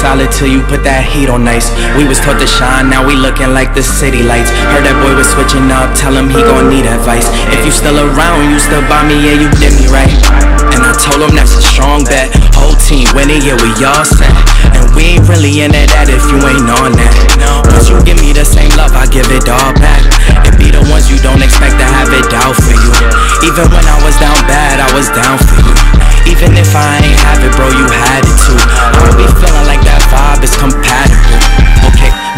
solid till you put that heat on nice. We was taught to shine, now we looking like the city lights. Heard that boy was switching up, tell him he gon' need advice. If you still around, you still by me, yeah, you did me right. And I told him that's a strong bet. Whole team winning, yeah, we all set. And we ain't really in it at if you ain't on that. Once you give me the same love, I give it all back. It be the ones you don't expect to have it out for you. Even when I was down bad, I was down for you. Even if I ain't have it, bro, you had it too. I be feeling like that vibe is compatible.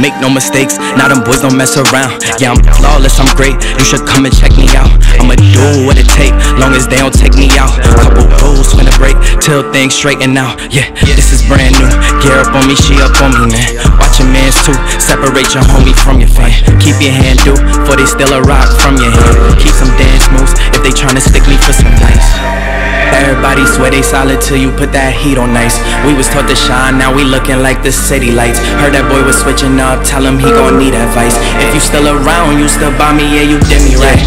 Make no mistakes, now them boys don't mess around. Yeah, I'm flawless, I'm great. You should come and check me out. I'ma do what it take, long as they don't take me out. Couple rules finna break till things straighten out. Yeah, this is brand new. Gear up on me, she up on me, man. Watch your mans too. Separate your homie from your fan. Keep your hand due, for they steal a rock from your hand. Keep some dance moves if they tryna stick me for some nice. Everybody swear they solid till you put that heat on nice. We was taught to shine, now we looking like the city lights. Heard that boy was switching up, tell him he gon' need advice. If you still around, you still by me, yeah, you did me right.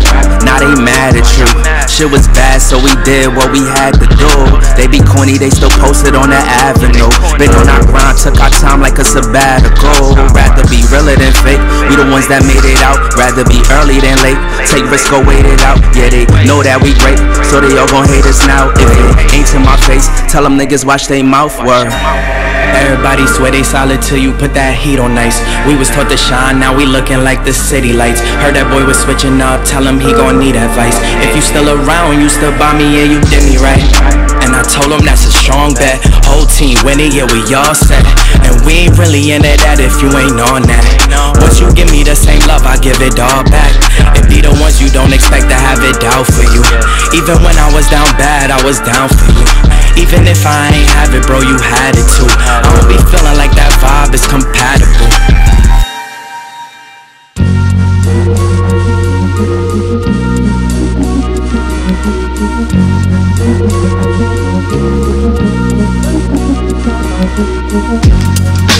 Now they mad at you. Shit was bad, so we did what we had to do. They be corny, they still posted on the avenue. Been on our grind, took our time like a sabbatical. Rather be realer than fake. We the ones that made it out. Rather be early than late. Take risk, go wait it out. Yeah, they know that we great, so they all gon' hate us now. If it ain't to my face, tell them niggas watch they mouth word. Everybody swear they solid till you put that heat on ice. We was taught to shine, now we looking like the city lights. Heard that boy was switching up, tell him he gon' need advice. If you still around, you still by me, yeah, you did me right. And I told him that's a strong bet. Whole team winning, yeah, we all set. And we ain't really into that if you ain't on that. Once you give me the same love, I give it all back. And be the ones you don't expect to have it out for you. Even when I was down bad, I was down for you. Even if I ain't have it, bro, you had it too. I don't be feeling like that vibe is compatible.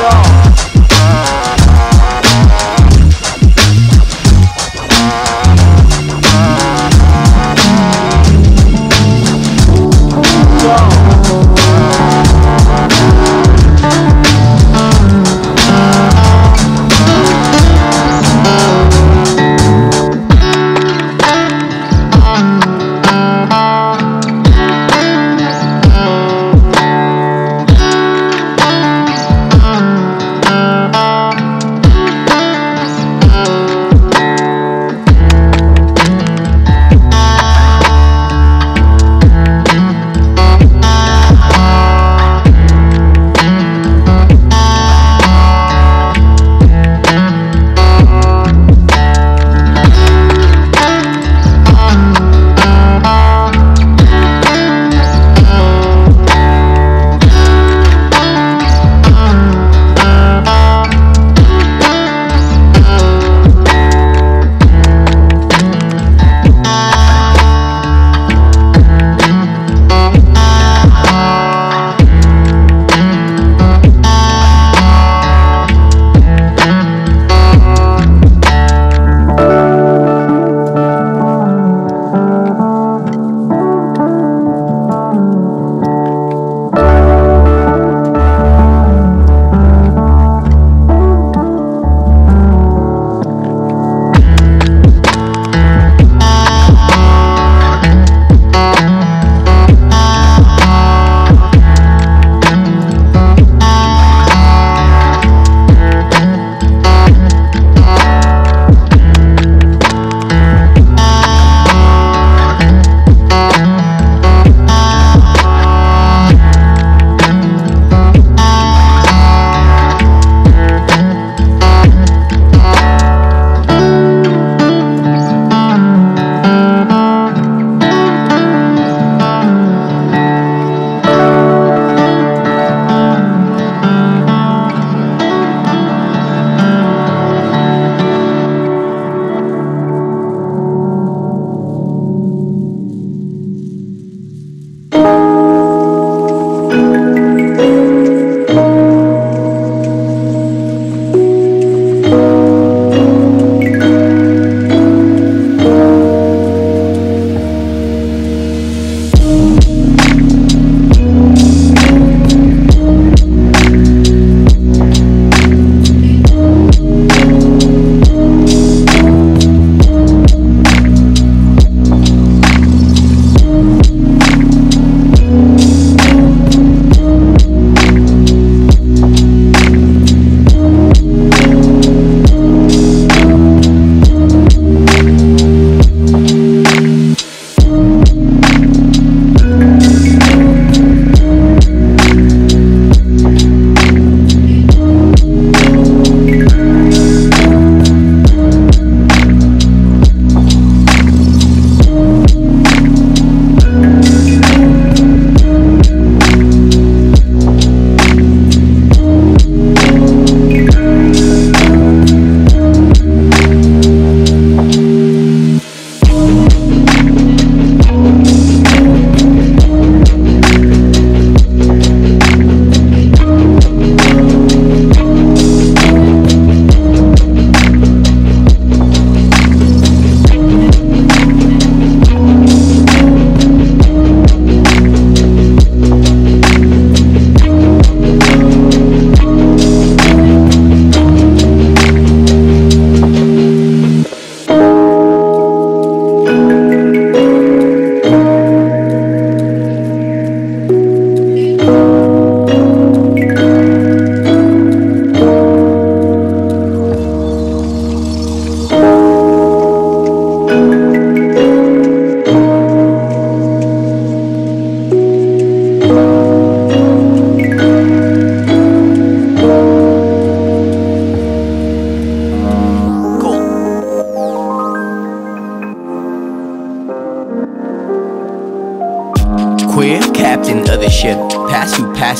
show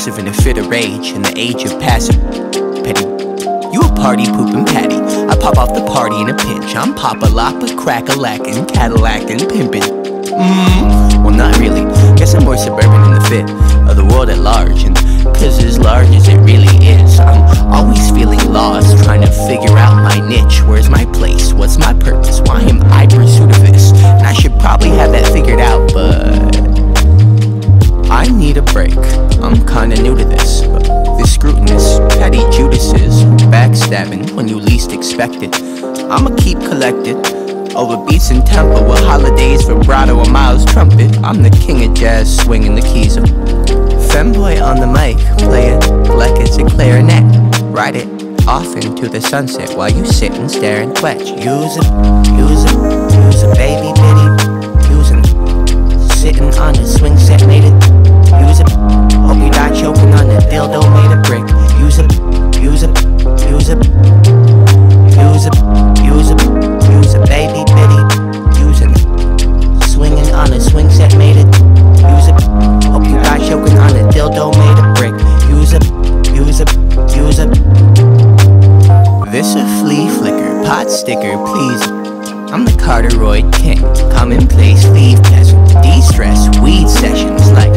passive in a fit of rage in the age of passive. Petty. You a party pooping patty. I pop off the party in a pinch. I'm pop Papa Lapa, crack a lackin', Cadillac and pimpin'. Mmm, well, not really. Guess I'm more suburban in the fit of the world at large. And cause as large as it really is, I'm always feeling lost, trying to figure out my niche. Where's my place? What's my purpose? Why am I pursuit of this? And I should probably have that figured out, but. I need a break. I'm kinda new to this, but this scrutinous, petty Judases, backstabbing when you least expect it. I'ma keep collected over beats and tempo with Holiday's, vibrato, or Miles trumpet. I'm the king of jazz, swinging the keys of femboy on the mic, play it like it's a clarinet. Ride it off into the sunset while you sit and stare and twitch. Use it, use it, use it, baby, bitty, using it. Sitting on a swing set, made it. Hope you're not choking on a dildo made of brick. Use it, use it, use it. Use it, use it, use it, baby, bitty. Using it. Swinging on a swing set, made it. Use it. Hope you're not choking on a dildo made of brick. Use it, use it, use it. This a flea flicker, pot sticker, please. I'm the Carteroid king, commonplace leave peasant. De-stress, weed sessions like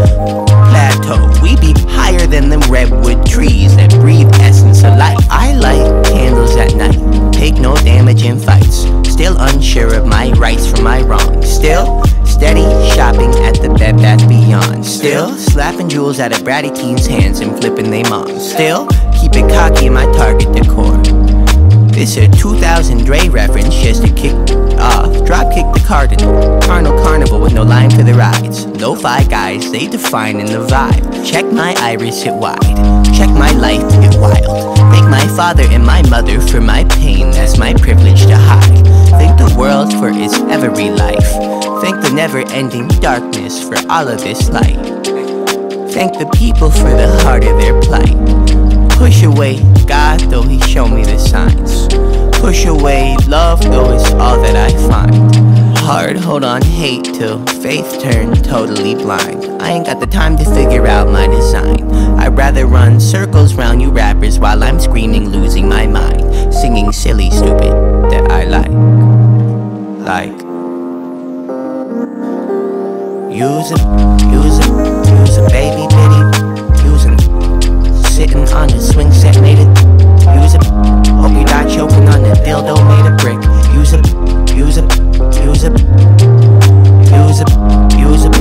We be higher than them redwood trees that breathe essence of life. I light candles at night, take no damage in fights. Still unsure of my rights from my wrongs. Still steady shopping at the Bed Bath Beyond. Still slapping jewels out of bratty teens' hands and flipping they moms. Still keep it cocky in my target decor. This a 2000 Dre reference just to kick off. Drop kick the cardinal. Carnal carnival with no line for the rides. Lo-fi guys, they define in the vibe. Check my iris, it wide. Check my life, it wild. Thank my father and my mother for my pain, that's my privilege to hide. Thank the world for its every life. Thank the never-ending darkness for all of this light. Thank the people for the heart of their plight. Push away God, though He showed me the signs. Push away love, though it's all that I find. Hard, hold on, hate till faith turned totally blind. I ain't got the time to figure out my design. I'd rather run circles round you rappers while I'm screaming, losing my mind. Singing silly, stupid that I like. Like. Use it, use it, use it, baby. Sitting on a swing set, made it. Use it. Hope you die choking on a dildo made of brick. Use it, use it, use it. Use it, use it,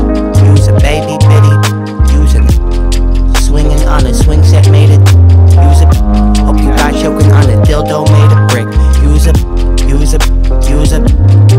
use it, baby, bitty. Using it. Swinging on a swing set, made it. Use it. Hope you're not choking on a dildo made of brick. Use it, use it, use it.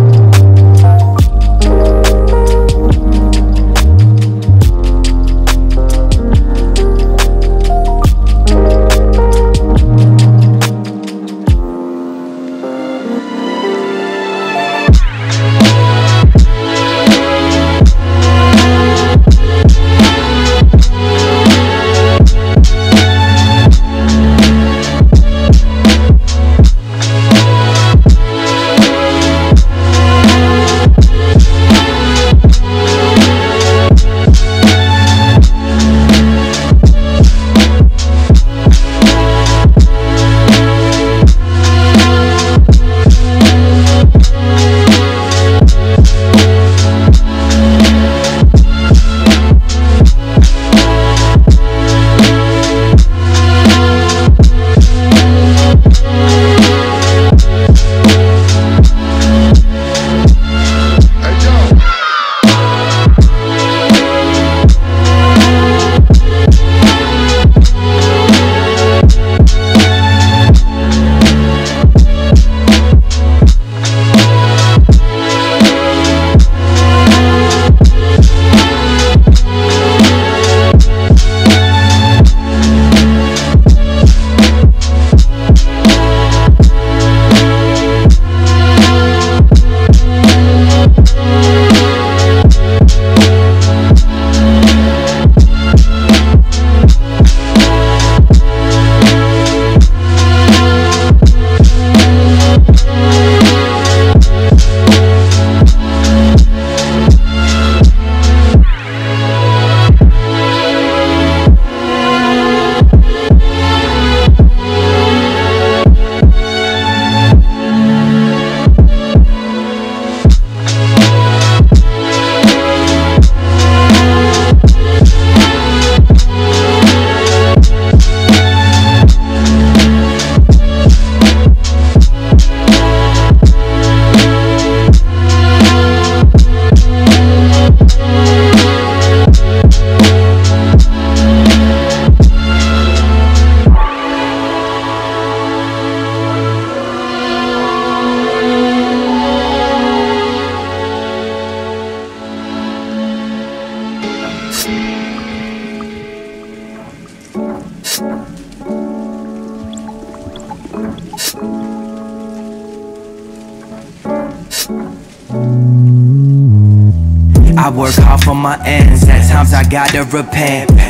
Gotta repent.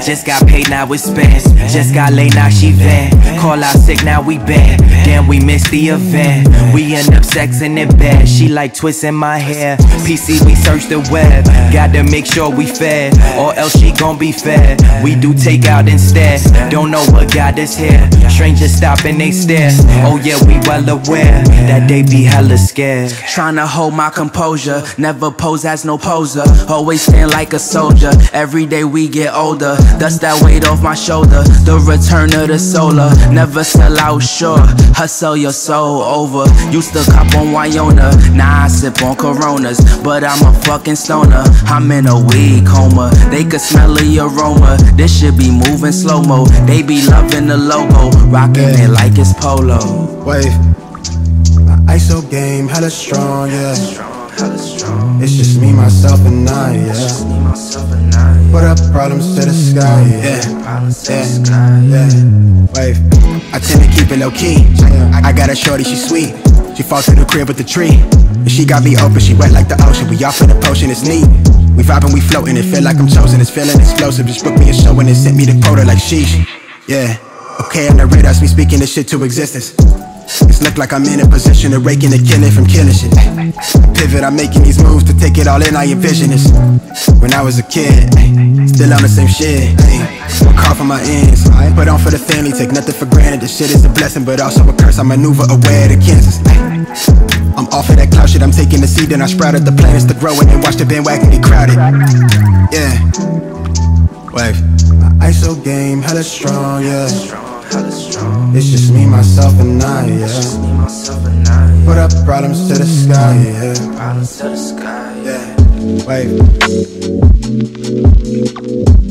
Just got paid, now it's spent. Just got laid, now she vent. Call out sick, now we bent. Damn, we missed the event. We end up sexing in bed. She like twisting my hair. PC, we search the web. Gotta make sure we fed, or else she gon' be fed. We do takeout instead. Don't know what got us here. Strangers stop and they stare. Oh yeah, we well aware that they be hella scared. Tryna hold my composure, never pose as no poser. Always stand like a soldier. Every day we get older. Dust that weight off my shoulder. The return of the solar. Never sell out sure. Hustle your soul over. Used to cop on Wyona. Now I sip on Coronas. But I'm a fucking stoner. I'm in a weed coma. They could smell the aroma. This should be moving slow mo. They be loving the logo. Rocking it like it's polo. Wave. My ISO game hella strong, yeah. It's just me, myself, and I, yeah. Put up problems to the sky, yeah. Yeah, yeah. Wave. I tend to keep it low key. I got a shorty, she sweet. She falls to the crib with the tree. And she got me open, she wet like the ocean. We off for the potion, it's neat. We vibing, we floating, it feel like I'm chosen. It's feeling explosive. Just book me a show and it sent me the quota like sheesh. Yeah. Okay, I'm the radar, me speaking this shit to existence. It's look like I'm in a position of in the killing from killing shit. Pivot, I'm making these moves to take it all in. I envision this. When I was a kid, still on the same shit. Hard for my ends, put on for the family, take nothing for granted. This shit is a blessing, but also a curse. I maneuver away the cancers. I'm off of that cloud shit. I'm taking the seed and I sprouted the planets to grow it and watch the bandwagon get crowded. Yeah. Wave. My ISO game hella strong, yeah. It's just me, myself, and I, yeah. Put up problems to the sky, yeah. Problems to the sky, Yeah. Wave.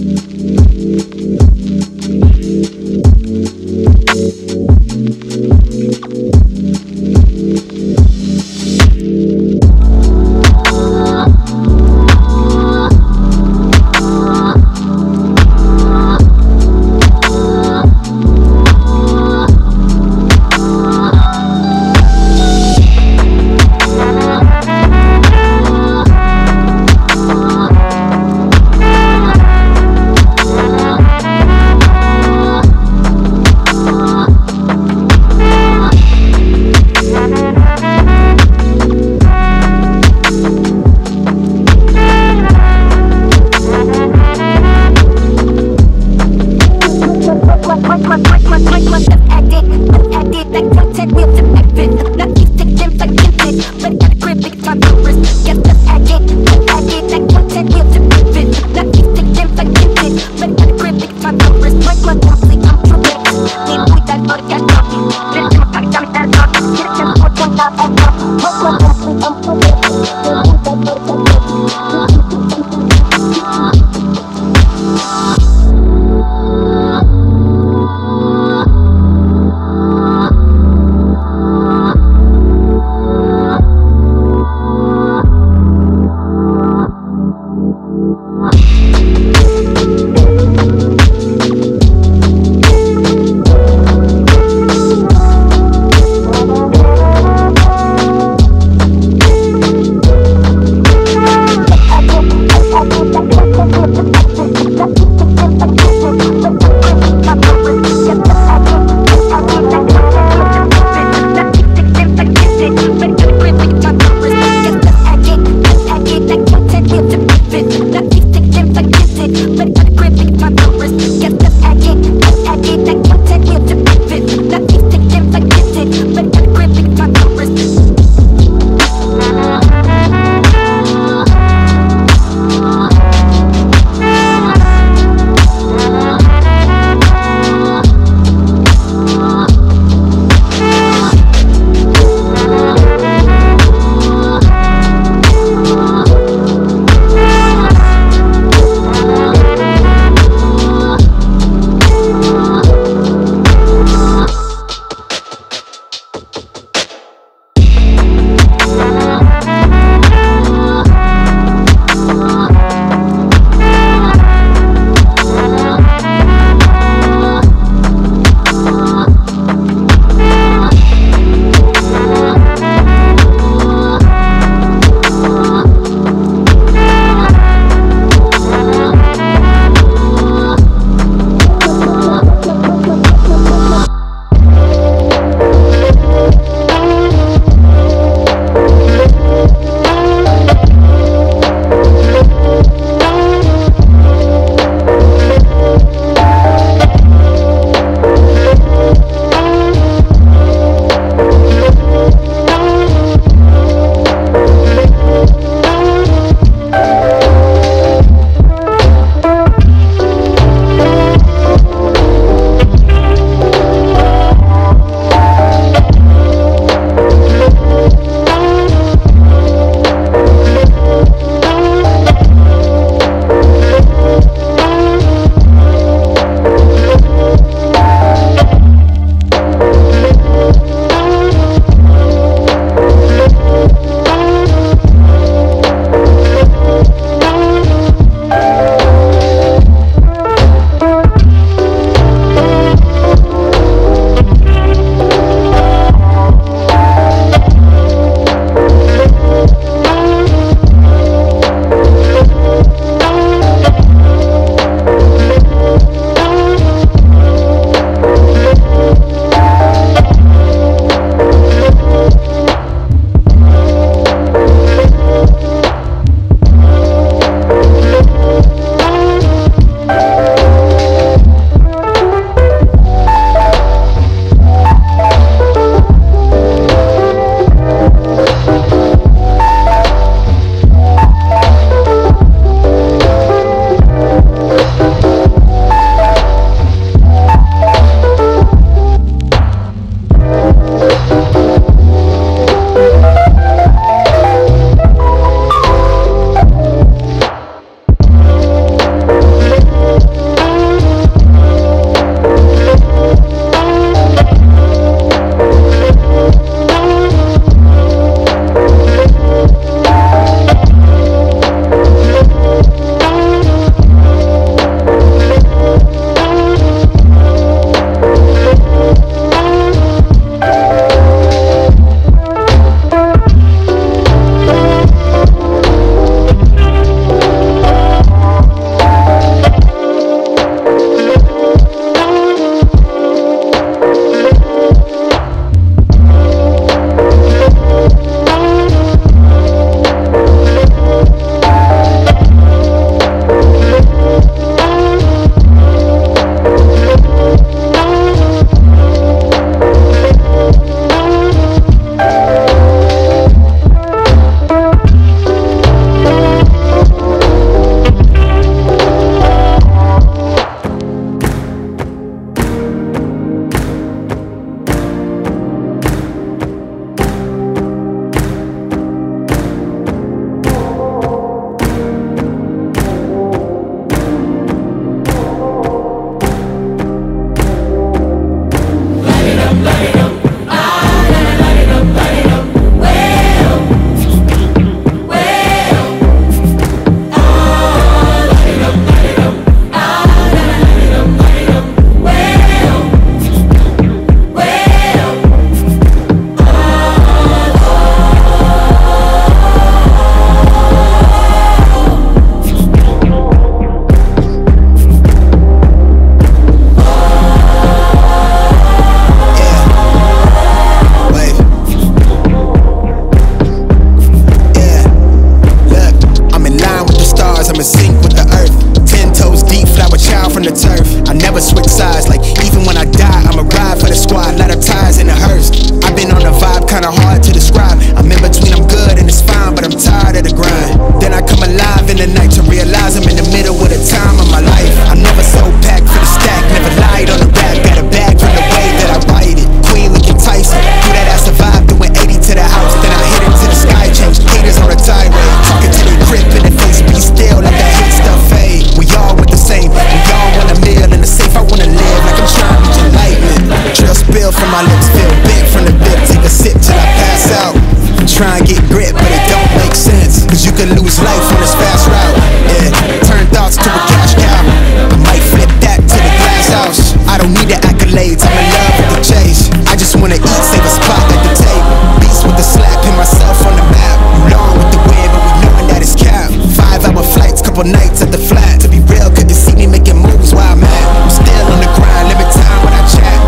Couple nights at the flat. To be real, couldn't see me making moves while I'm at. I'm still on the grind, limit time when I chat.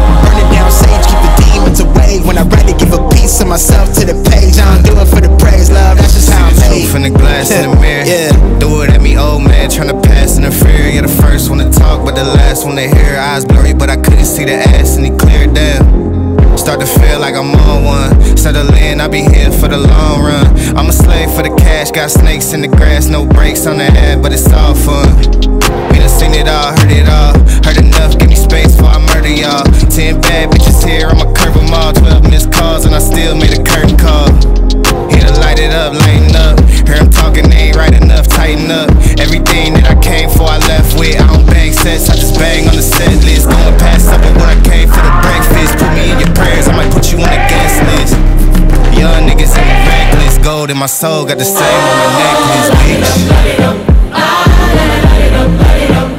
Down sage, keep the demons away. When I write to give a piece of myself to the page, I don't do it for the praise, love. That's just how I'm made. Truth in the glass in the mirror. Yeah. Do it at me, old man, tryna pass in the fear. Yeah, the first one to talk, but the last one to hear. Eyes blurry, but I couldn't see the ass, and he cleared down. Start to feel like I'm on one. Settle in, I'll be here for the long run. I'm a slave for the cash, got snakes in the grass, no brakes on the head, but it's all fun. We done seen it all, heard it all. Heard enough, give me space before I murder y'all. Ten bad bitches here, I'ma curve them all. Twelve missed calls, and I still made a curtain call. Here to light it up, lighten up. Hear him talking, they ain't right enough, tighten up. Everything that I came for, I left with. I don't bang sets, I just bang on the set list. Going past supper when I came for the breakfast. Put me in your prayers, I might put you on the guest list. Young niggas in the reckless, gold in my soul, got the same on the necklace, bitch. Oh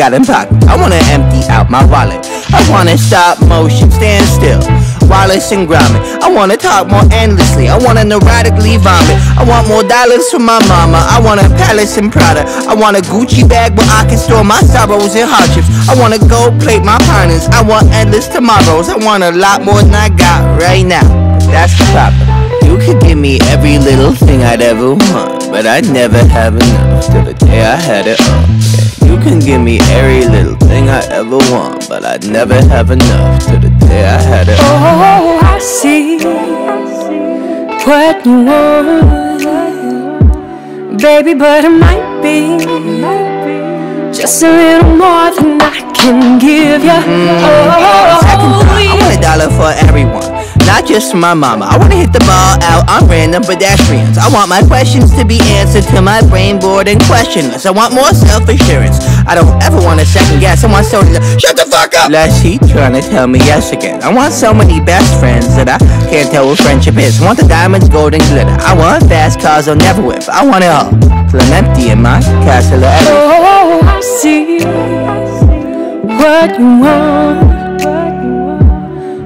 got them pockets. I wanna empty out my wallet. I wanna stop motion, stand still. Wallace and Gromit. I wanna talk more endlessly. I wanna neurotically vomit. I want more dollars from my mama. I want a palace and Prada. I want a Gucci bag where I can store my sorrows and hardships. I wanna gold plate my partners. I want endless tomorrows. I want a lot more than I got right now. That's the problem. You could give me every little thing I'd ever want, but I'd never have enough till the day I had it all. You can give me every little thing I ever want, but I'd never have enough till the day I had it. Oh, I see what you want, baby, but it might be just a little more than I can give you. Oh, mm. Second thought, I want a oh, dollar for everyone, not just my mama. I wanna hit the ball out on random pedestrians. I want my questions to be answered to my brain bored and questionless. I want more self assurance. I don't ever want to second guess. I want someone to shut the fuck up. Lest he trying to tell me yes again. I want so many best friends that I can't tell what friendship is. I want the diamonds, gold, and glitter. I want fast cars I'll never whip. I want it all. Till I'm empty in my castle of. Oh, I see what you want,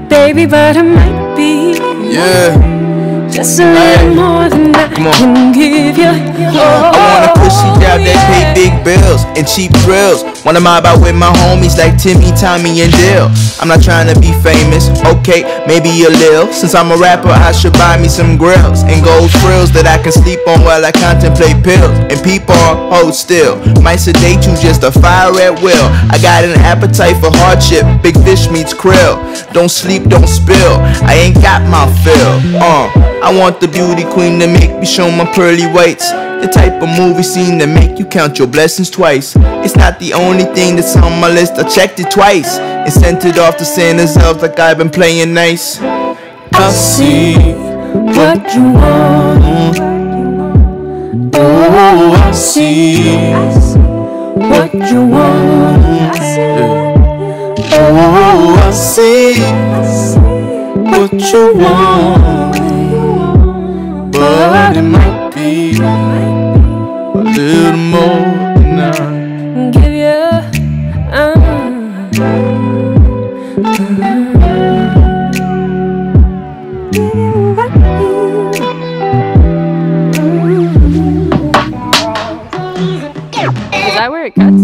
baby, but it might be Yeah. just a little more than Come on. can give you. I want a Oh, pussy job that pay big bills and cheap thrills. Wanna mob out with my homies like Timmy, Tommy, and Dil. I'm not trying to be famous, okay, maybe a little. Since I'm a rapper, I should buy me some grills and gold frills that I can sleep on while I contemplate pills. And people hold still, might sedate you just a fire at will. I got an appetite for hardship, big fish meets krill. Don't sleep, don't spill. I ain't got my fill. Uh, I want the beauty queen to make me show my pearly whites. The type of movie scene that make you count your blessings twice. It's not the only thing that's on my list. I checked it twice and sent it off to Santa's elves like I've been playing nice. I see what you want. Oh, I see What you want. Oh, I see what you want, it might be a little more than I. Give you. Is that where it cuts?